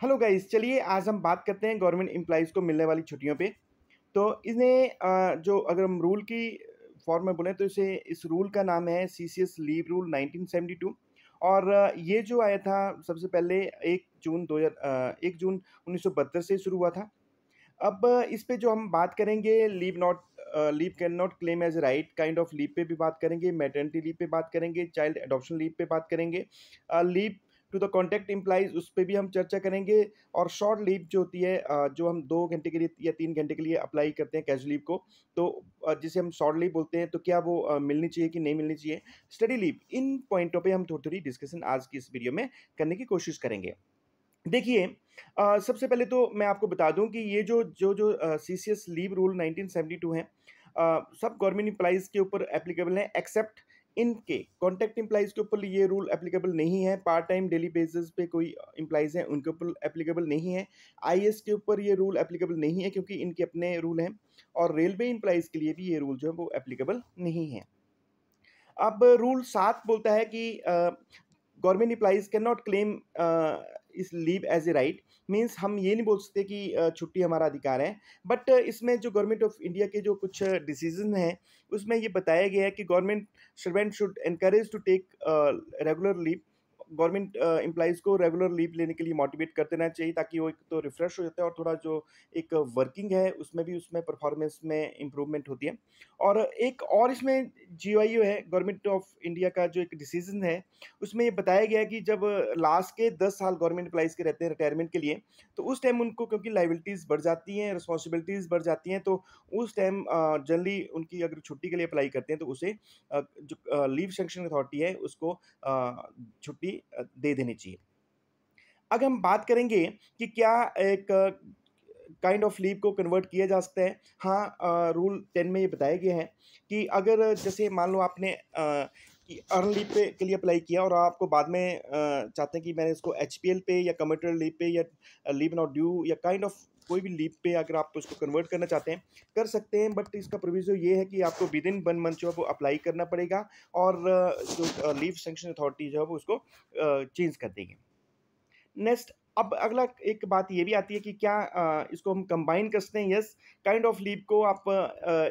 Hello guys चलिए आज हम बात करते हैं गवर्नमेंट एम्प्लॉइज़ को मिलने वाली छुट्टियों पे। तो अ, जो अगर हम रूल की फॉर्म में बोलें तो इसे इस रूल का नाम है C C S leave rule 1972 और ये जो आया था सबसे पहले एक जून दो हज़ार एक जून 1972 से शुरू हुआ था। अब इस पे जो हम बात करेंगे leave not leave can not claim as right kind of leave पे भी बात करेंगे मैटर्निटी लीव पे बात करेंगे चाइल्ड एडॉप्शन लीव पे बात करेंगे। Leave to the contact employees उस पर भी हम चर्चा करेंगे और शॉर्ट लीव जो होती है जो हम दो घंटे के लिए या तीन घंटे के लिए अप्लाई करते हैं कैजुअल लीव को तो जिसे हम शॉर्ट लीव बोलते हैं तो क्या वो मिलनी चाहिए कि नहीं मिलनी चाहिए? स्टडी लीव इन पॉइंटों पर हम थोड़ी थोड़ी डिस्कशन आज की इस वीडियो में करने की कोशिश करेंगे। देखिए सबसे पहले तो मैं आपको बता दूँ कि ये जो जो जो C C S leave rule 1972 है अ, सब गवर्नमेंट एम्प्लॉइज़ के ऊपर एप्लीकेबल है एक्सेप्ट इनके कॉन्टैक्ट इम्प्लाइज के ऊपर ये रूल एप्लीकेबल नहीं है। पार्ट टाइम डेली बेसिस पे कोई इम्प्लाइज हैं, उनके ऊपर एप्लीकेबल नहीं है। आई के ऊपर ये रूल एप्लीकेबल नहीं है क्योंकि इनके अपने रूल हैं और रेलवे इम्प्लाइज के लिए भी ये रूल जो है वो एप्लीकेबल नहीं है। अब रूल सात बोलता है कि government employees can not claim इस leave as a right means हम ये नहीं बोल सकते कि छुट्टी हमारा अधिकार है, बट इसमें जो गवर्नमेंट ऑफ़ इंडिया के जो कुछ डिसीज़न हैं, उसमें ये बताया गया है कि government servant should encourage to take regular leave government employees को रेगुलर लीव लेने के लिए मोटिवेट कर देना चाहिए ताकि वो एक तो रिफ्रेश हो जाता है और थोड़ा जो एक वर्किंग है, उसमें भी उसमें परफॉर्मेंस में इम्प्रूवमेंट होती है। और एक और इसमें जी है, गवर्नमेंट ऑफ़ इंडिया का जो एक डिसीज़न है, उसमें ये बताया गया है कि जब लास्ट के दस साल गवर्नमेंट एम्प्लॉइज़ के रहते हैं रिटायरमेंट के लिए तो उस टाइम उनको क्योंकि लाइबिलिटीज़ बढ़ जाती हैं, रिस्पॉन्सिबिलिटीज़ बढ़ जाती हैं तो उस टाइम जनरली उनकी अगर छुट्टी के लिए अप्लाई करते हैं तो उसे जो लीव सेंक्शन अथॉरिटी है, उसको छुट्टी दे देनी चाहिए। अगर हम बात करेंगे कि क्या एक काइंड ऑफ़ लीव को कन्वर्ट किया जा सकता है। हाँ रूल टेन में ये बताया गया है कि अगर जैसे मान लो आपने अर्न लीव पे, के लिए अप्लाई किया और आपको बाद में चाहते हैं कि मैंने इसको एचपीएल पे या कमर्टल लीव पे या लीव नॉट ड्यू या काइंड ऑफ़ कोई भी लीव पे अगर आप उसको कन्वर्ट करना चाहते हैं, कर सकते हैं बट इसका प्रोविजो ये है कि आपको विद इन वन मंथ जो है वो अप्लाई करना पड़ेगा और जो लीव सेंक्शन अथॉरिटी जो है वो उसको चेंज कर देगी। नेक्स्ट अब अगला एक बात ये भी आती है कि क्या इसको हम कंबाइन कर सकते हैं? यस काइंड ऑफ़ लीव को आप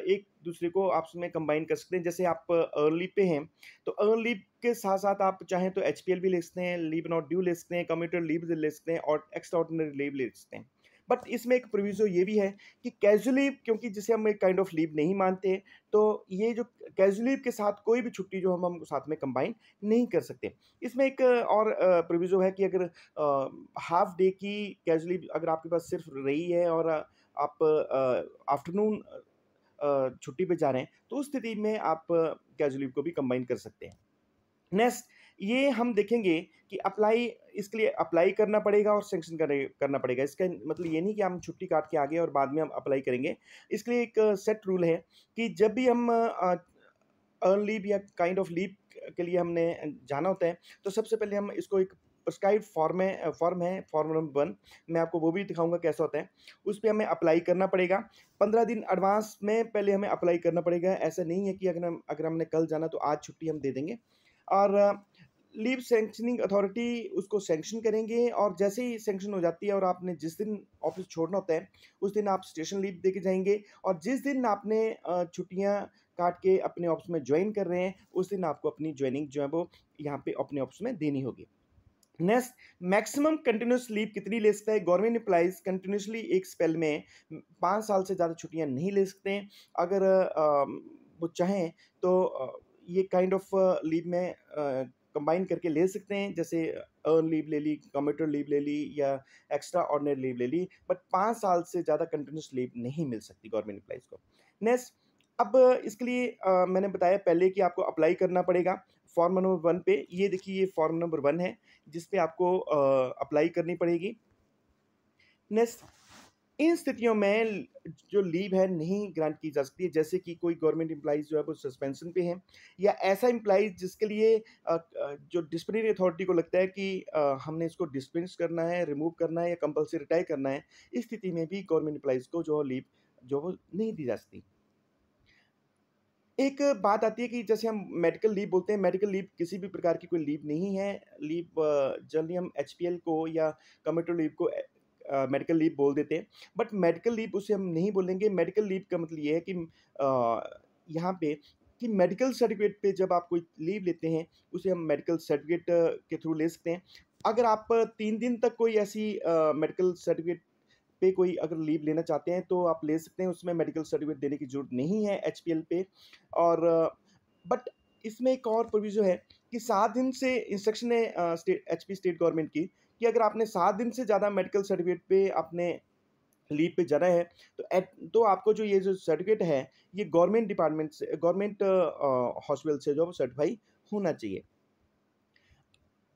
एक दूसरे को आप में कंबाइन कर सकते हैं। जैसे आप अर्न लीव पे हैं तो अर्न लीव के साथ साथ आप चाहें तो एचपीएल भी ले सकते हैं लीव नॉट ड्यू ले सकते हैं कम्यूटर लीव ले सकते हैं और एक्स्ट्रा ऑर्डिनरी लीव ले सकते हैं। बट इसमें एक प्रोविजो ये भी है कि कैजुअल क्योंकि जिसे हम एक काइंड ऑफ़ लीव नहीं मानते तो ये जो कैजुअल के साथ कोई भी छुट्टी जो हम हम साथ में कंबाइन नहीं कर सकते। इसमें एक और प्रोविजो है कि अगर हाफ़ डे की कैजुअल अगर आपके पास सिर्फ़ रही है और आप आफ्टरनून छुट्टी पे जा रहे हैं तो उस स्थिति में आप कैजुअल को भी कंबाइन कर सकते हैं। नेक्स्ट ये हम देखेंगे कि अप्लाई इसके लिए अप्लाई करना पड़ेगा और सेंक्शन करना पड़ेगा। इसका मतलब ये नहीं कि हम छुट्टी काट के आगे और बाद में हम अप्लाई करेंगे। इसके लिए एक सेट रूल है कि जब भी हम अर्न लीव या काइंड ऑफ़ लीव के लिए हमने जाना होता है तो सबसे पहले हम इसको एक प्रिस्क्राइब फॉर्म है फॉर्म है फॉर्म नंबर वन मैं आपको वो भी दिखाऊँगा कैसा होता है। उस पर हमें अप्लाई करना पड़ेगा। पंद्रह दिन एडवांस में पहले हमें अप्लाई करना पड़ेगा। ऐसा नहीं है कि अगर हम, अगर हमने कल जाना तो आज छुट्टी हम दे देंगे। और लीव सेंक्शनिंग अथॉरिटी उसको सेंक्शन करेंगे और जैसे ही सेंक्शन हो जाती है और आपने जिस दिन ऑफ़िस छोड़ना होता है, उस दिन आप स्टेशन लीव दे के जाएँगे और जिस दिन आपने छुट्टियाँ काट के अपने ऑफ़िस में ज्वाइन कर रहे हैं, उस दिन आपको अपनी ज्वाइनिंग जो है वो यहाँ पे अपने ऑफ़िस में देनी होगी। नेक्स्ट मैक्सिमम कंटिन्यूस लीव कितनी ले सकता है? गवर्नमेंट एम्प्लॉइज कंटिन्यूसली एक स्पेल में पाँच साल से ज़्यादा छुट्टियाँ नहीं ले सकते अगर वो चाहें तो ये काइंड ऑफ़ लीव में कंबाइन करके ले सकते हैं जैसे अर्न लीव ले ली कम्यूटर लीव ले ली या एक्स्ट्रा ऑर्डनरी लीव ले ली बट पाँच साल से ज़्यादा कंटिन्यूस लीव नहीं मिल सकती गवर्नमेंट एम्प्लॉइज़ को। नेक्स्ट अब इसके लिए अ, मैंने बताया पहले कि आपको अप्लाई करना पड़ेगा फॉर्म नंबर वन पे। ये देखिए ये फॉर्म नंबर वन है जिस पे आपको अप्लाई करनी पड़ेगी। नेक्स्ट इन स्थितियों में जो लीव है नहीं ग्रांट की जा सकती है। जैसे कि कोई गवर्नमेंट एम्प्लॉइज जो है वो सस्पेंशन पे हैं या ऐसा एम्प्लॉइज जिसके लिए जो डिसिप्लिनरी अथॉरिटी को लगता है कि हमने इसको डिस्पेंस करना है, रिमूव करना है या कंपल्सरी रिटायर करना है, इस स्थिति में भी गवर्नमेंट एम्प्लॉइज को जो लीव जो वो नहीं दी जा सकती। एक बात आती है कि जैसे हम मेडिकल लीव बोलते हैं, मेडिकल लीव किसी भी प्रकार की कोई लीव नहीं है। लीव जनरली हम एचपीएल को या कम्यूटर लीव को मेडिकल लीव बोल देते हैं। बट मेडिकल लीव उसे हम नहीं बोलेंगे। मेडिकल लीव का मतलब ये है कि यहाँ पे कि मेडिकल सर्टिफिकेट पे जब आप कोई लीव लेते हैं, उसे हम मेडिकल सर्टिफिकेट के थ्रू ले सकते हैं। अगर आप तीन दिन तक कोई ऐसी मेडिकल सर्टिफिकेट पे कोई अगर लीव लेना चाहते हैं तो आप ले सकते हैं। उसमें मेडिकल सर्टिफिकेट देने की ज़रूरत नहीं है एच पे। और बट इसमें एक और प्रोविज़न है कि सात दिन से इंस्ट्रक्शन है एच स्टेट गवर्नमेंट की। कि अगर आपने सात दिन से ज़्यादा मेडिकल सर्टिफिकेट पे अपने लीव पे जाना है तो एट तो आपको जो ये जो सर्टिफिकेट है, ये गवर्नमेंट डिपार्टमेंट से गवर्नमेंट हॉस्पिटल से जो सर्टिफाई होना चाहिए।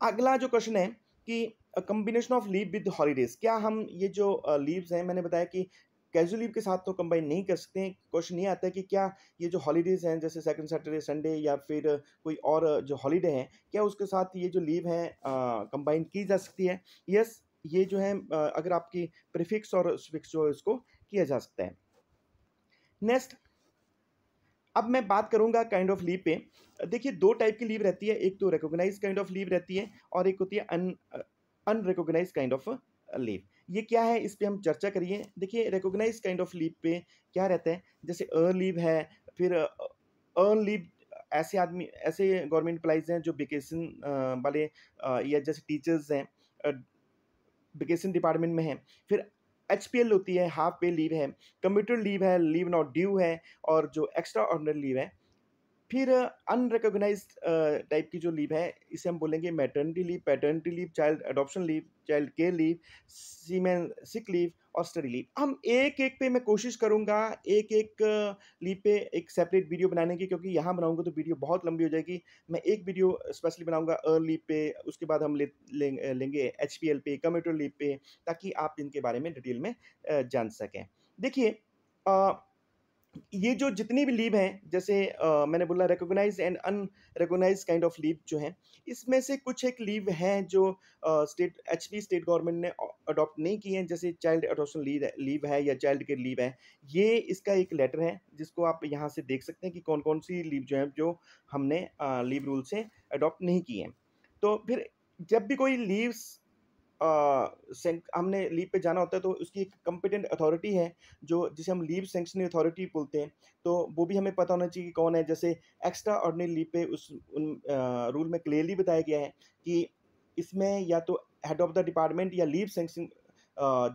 अगला जो क्वेश्चन है कि combination of leave with holidays क्या हम ये जो लीव्स हैं, मैंने बताया कि कैजुअल लीव के साथ तो कंबाइन नहीं कर सकते हैं। क्वेश्चन ये आता है कि क्या ये जो हॉलीडेज़ हैं, जैसे सेकंड सैटरडे संडे या फिर कोई और जो हॉलीडे हैं, क्या उसके साथ ये जो लीव हैं कंबाइन की जा सकती है? यस ये जो है अगर आपकी प्रिफिक्स और स्विक्स जो है इसको किया जा सकता है। नेक्स्ट अब मैं बात करूँगा काइंड ऑफ़ लीव पे। देखिए, दो टाइप की लीव रहती है। एक तो रिकोगनाइज काइंड ऑफ़ लीव रहती है और एक होती है un unrecognise kind of leave ये क्या है? इस पर हम चर्चा करिए। देखिए रिकोगनाइज काइंड ऑफ़ लीव पे क्या रहता है? जैसे अर्न लीव है, फिर अर्न लीव ऐसे आदमी, ऐसे गवर्नमेंट एम्प्लाइज हैं जो वेकेशन वाले या जैसे टीचर्स हैं वेकेशन डिपार्टमेंट में हैं। फिर एचपीएल होती है हाफ़ पे लीव है कंप्यूटर लीव है लीव नॉट ड्यू है, और जो एक्स्ट्रा ऑर्डनरी लीव है फिर अनरिकोगनाइज टाइप की जो लीव है इसे हम बोलेंगे maternity leave paternity leave child adoption leave child care leave seamen sick leave और स्टडी लीव हम एक एक पे मैं कोशिश करूँगा एक एक लीव पे एक सेपरेट वीडियो बनाने की क्योंकि यहाँ बनाऊँगा तो वीडियो बहुत लंबी हो जाएगी। मैं एक वीडियो स्पेशली बनाऊँगा अर्न लीव पे उसके बाद हम ले, ले, लेंगे एच पी एल पे कम्यूटर लीव पे ताकि आप इनके बारे में डिटेल में जान सकें। देखिए ये जो जितनी भी लीव हैं जैसे आ, मैंने बोला recognise and unrecognise kind of leave जो हैं इसमें से कुछ एक लीव हैं जो स्टेट एच स्टेट गवर्नमेंट ने अडॉप्ट नहीं की हैं जैसे चाइल्ड अडोप्शन लीव लीव है या चाइल्ड केयर लीव है ये इसका एक लेटर है जिसको आप यहाँ से देख सकते हैं कि कौन कौन सी लीव जो है जो हमने लीव रूल से अडॉप्ट नहीं की हैं। तो फिर जब भी कोई लीव्स हमने लीव पे जाना होता है तो उसकी एक कम्पिटेंट अथॉरिटी है जो जिसे हम लीव सेंक्शनरी अथॉरिटी बोलते हैं तो वो भी हमें पता होना चाहिए कि कौन है जैसे एक्स्ट्रा ऑर्डनरी लीव पे उस उन आ, रूल में क्लियरली बताया गया है कि इसमें या तो हेड ऑफ़ द डिपार्टमेंट या लीव सेंक्शन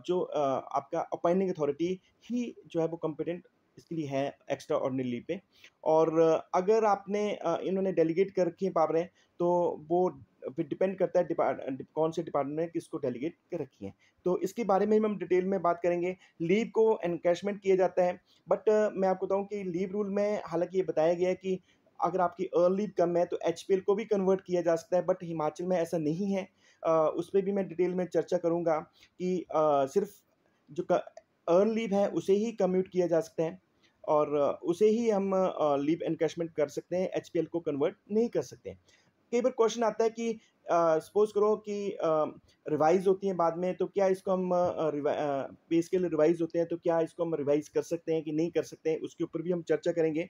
जो आ, आपका अपॉइंटिंग अथॉरिटी ही जो है वो कम्पिटेंट इसके लिए है एक्स्ट्रा ऑर्डनरी लीव पे। और अगर आपने इन्होंने डेलीगेट करके पावर हैं तो वो फिर डिपेंड करता है डिपार्ट कौन से डिपार्टमेंट ने किसको डेलीगेट कर रखी है। तो इसके बारे में हम डिटेल में बात करेंगे। लीव को एनकैशमेंट किया जाता है। बट मैं आपको बताऊँ कि लीव रूल में हालाँकि ये बताया गया है कि अगर आपकी अर्न लीव कम है तो एचपीएल को भी कन्वर्ट किया जा सकता है। बट हिमाचल में ऐसा नहीं है। उस पर भी मैं डिटेल में चर्चा करूँगा कि सिर्फ़ जो अर्न लीव है उसे ही कम्यूट किया जा सकता है। और उसे ही हम लीव एनकैशमेंट कर सकते हैं। एचपीएल को कन्वर्ट नहीं कर सकते कई बार क्वेश्चन आता है कि सपोज़ करो कि रिवाइज होती हैं बाद में तो क्या इसको हम पे स्केल रिवाइज होते हैं तो क्या इसको हम रिवाइज कर सकते हैं कि नहीं कर सकते हैं उसके ऊपर भी हम चर्चा करेंगे।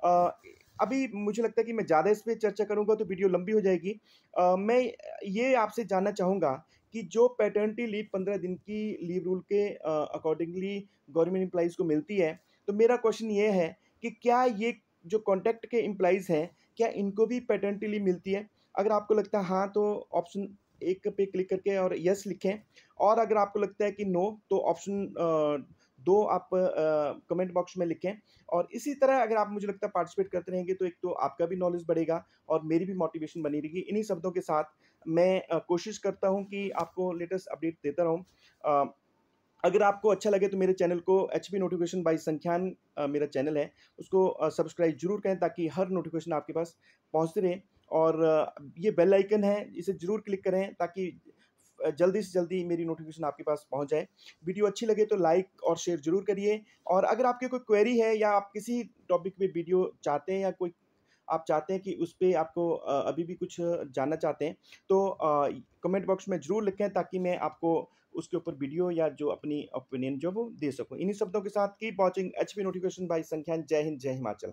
आ, अभी मुझे लगता है कि मैं ज़्यादा इस पर चर्चा करूँगा तो वीडियो लंबी हो जाएगी। आ, मैं ये आपसे जानना चाहूँगा कि जो पैटर्निटी लीव पंद्रह दिन की लीव रूल के अकॉर्डिंगली गवर्नमेंट एम्प्लॉज़ को मिलती है तो मेरा क्वेश्चन ये है कि क्या ये जो कॉन्टैक्ट के एम्प्लॉज़ हैं क्या इनको भी पैटर्निटी लीव मिलती है? अगर आपको लगता है हाँ तो ऑप्शन एक पे क्लिक करके और यस लिखें। और अगर आपको लगता है कि नो तो ऑप्शन दो आप कमेंट बॉक्स में लिखें। और इसी तरह अगर आप, मुझे लगता है पार्टिसिपेट करते रहेंगे तो एक तो आपका भी नॉलेज बढ़ेगा और मेरी भी मोटिवेशन बनी रहेगी इन्हीं शब्दों के साथ मैं कोशिश करता हूँ कि आपको लेटेस्ट अपडेट देता रहूँ। अगर आपको अच्छा लगे तो मेरे चैनल को एच पी नोटिफिकेशन बाई संख्यान मेरा चैनल है। उसको सब्सक्राइब ज़रूर करें ताकि हर नोटिफिकेशन आपके पास पहुँचते रहे। और ये बेल आइकन है, इसे ज़रूर क्लिक करें ताकि जल्दी से जल्दी मेरी नोटिफिकेशन आपके पास पहुँच जाए। वीडियो अच्छी लगे तो लाइक और शेयर ज़रूर करिए। और अगर आपकी कोई क्वेरी है या आप किसी टॉपिक पे वीडियो चाहते हैं या कोई, आप चाहते हैं कि उस पर आपको अभी भी कुछ जानना चाहते हैं तो कमेंट बॉक्स में ज़रूर लिखें ताकि मैं आपको उसके ऊपर वीडियो या जो अपनी ओपिनियन जो वो दे सकूँ। इन्हीं शब्दों के साथ की watching H P notification by संख्या जय हिंद, जय हिमाचल।